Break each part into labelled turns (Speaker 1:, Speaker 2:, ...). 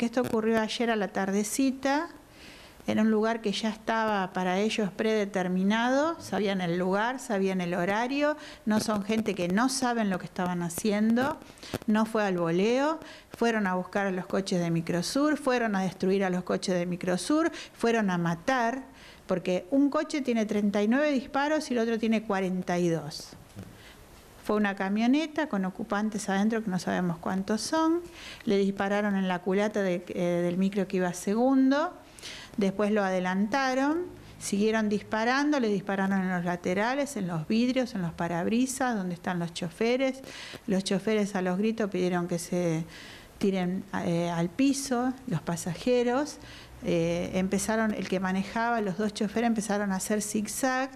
Speaker 1: que esto ocurrió ayer a la tardecita, era un lugar que ya estaba para ellos predeterminado, sabían el lugar, sabían el horario, no son gente que no saben lo que estaban haciendo, no fue al voleo, fueron a buscar a los coches de Microsur, fueron a destruir a los coches de Microsur, fueron a matar, porque un coche tiene 39 disparos y el otro tiene 42. Fue una camioneta con ocupantes adentro que no sabemos cuántos son, le dispararon en la culata eh, del micro que iba segundo, Después lo adelantaron, siguieron disparando, le dispararon en los laterales, en los vidrios, en los parabrisas, donde están los choferes. Los choferes a los gritos pidieron que se tiren eh, al piso, los pasajeros. Eh, empezaron, el que manejaba, los dos choferes empezaron a hacer zigzag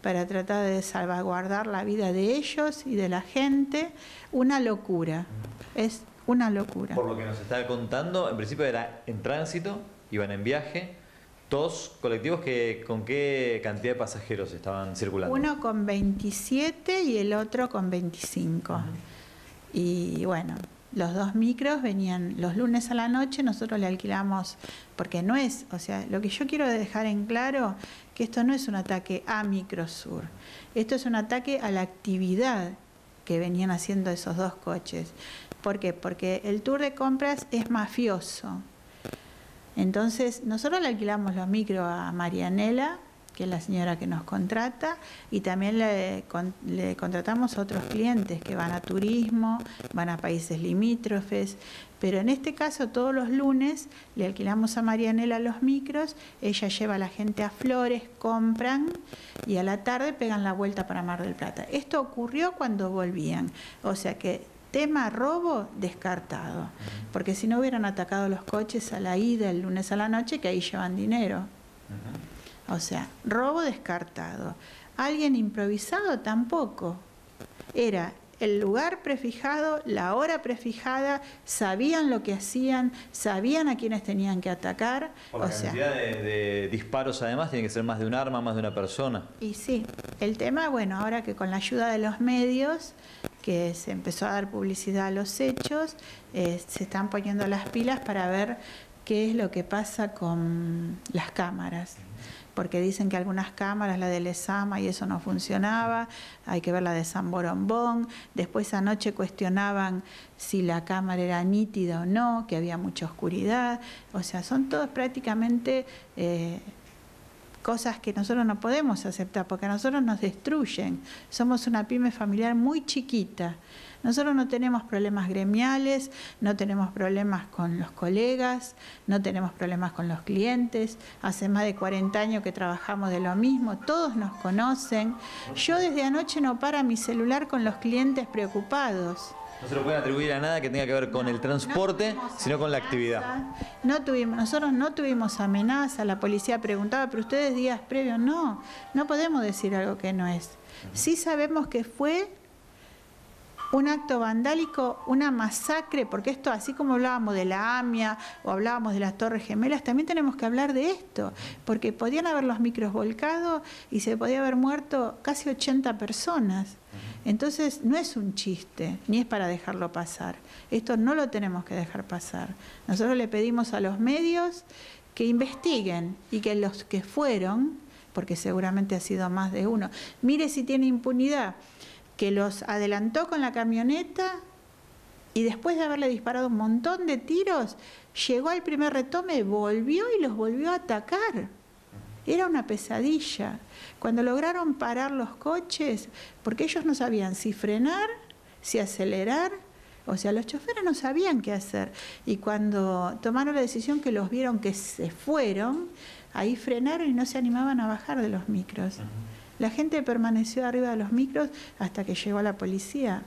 Speaker 1: para tratar de salvaguardar la vida de ellos y de la gente. Una locura, es una locura.
Speaker 2: Por lo que nos está contando, en principio era en tránsito, iban en viaje. Dos colectivos que con qué cantidad de pasajeros estaban circulando.
Speaker 1: Uno con 27 y el otro con 25. Y bueno, los dos micros venían los lunes a la noche, nosotros le alquilamos, porque no es, o sea, lo que yo quiero dejar en claro, que esto no es un ataque a Microsur, esto es un ataque a la actividad que venían haciendo esos dos coches. ¿Por qué? Porque el tour de compras es mafioso. Entonces, nosotros le alquilamos los micros a Marianela, que es la señora que nos contrata, y también le, contratamos a otros clientes que van a turismo, van a países limítrofes, pero en este caso todos los lunes le alquilamos a Marianela los micros, ella lleva a la gente a Flores, compran y a la tarde pegan la vuelta para Mar del Plata. Esto ocurrió cuando volvían, o sea que Tema robo descartado, porque si no hubieran atacado los coches a la ida el lunes a la noche, que ahí llevan dinero. O sea, robo descartado. Alguien improvisado tampoco. Era el lugar prefijado, la hora prefijada, sabían lo que hacían, sabían a quiénes tenían que atacar.
Speaker 2: Por la o cantidad de, disparos además tiene que ser más de un arma, más de una persona.
Speaker 1: Y sí, el tema, bueno, ahora que con la ayuda de los medios, que se empezó a dar publicidad a los hechos, eh, se están poniendo las pilas para ver qué es lo que pasa con las cámaras porque dicen que algunas cámaras, la de Lesama y eso no funcionaba, hay que ver la de San Borombón, después anoche cuestionaban si la cámara era nítida o no, que había mucha oscuridad, o sea, son todas prácticamente eh, cosas que nosotros no podemos aceptar, porque a nosotros nos destruyen, somos una pyme familiar muy chiquita, nosotros no tenemos problemas gremiales, no tenemos problemas con los colegas, no tenemos problemas con los clientes. Hace más de 40 años que trabajamos de lo mismo, todos nos conocen. Yo desde anoche no para mi celular con los clientes preocupados.
Speaker 2: No se lo pueden atribuir a nada que tenga que ver con el transporte, sino con la actividad.
Speaker 1: No tuvimos, nosotros no tuvimos amenaza, la policía preguntaba, pero ustedes días previos, no, no podemos decir algo que no es. Sí sabemos que fue un acto vandálico, una masacre, porque esto, así como hablábamos de la AMIA o hablábamos de las Torres Gemelas, también tenemos que hablar de esto, porque podían haber los micros volcados y se podía haber muerto casi 80 personas. Entonces, no es un chiste, ni es para dejarlo pasar. Esto no lo tenemos que dejar pasar. Nosotros le pedimos a los medios que investiguen y que los que fueron, porque seguramente ha sido más de uno, mire si tiene impunidad que los adelantó con la camioneta y después de haberle disparado un montón de tiros, llegó al primer retome, volvió y los volvió a atacar. Era una pesadilla. Cuando lograron parar los coches, porque ellos no sabían si frenar, si acelerar, o sea, los choferes no sabían qué hacer. Y cuando tomaron la decisión que los vieron que se fueron, ahí frenaron y no se animaban a bajar de los micros. La gente permaneció arriba de los micros hasta que llegó la policía.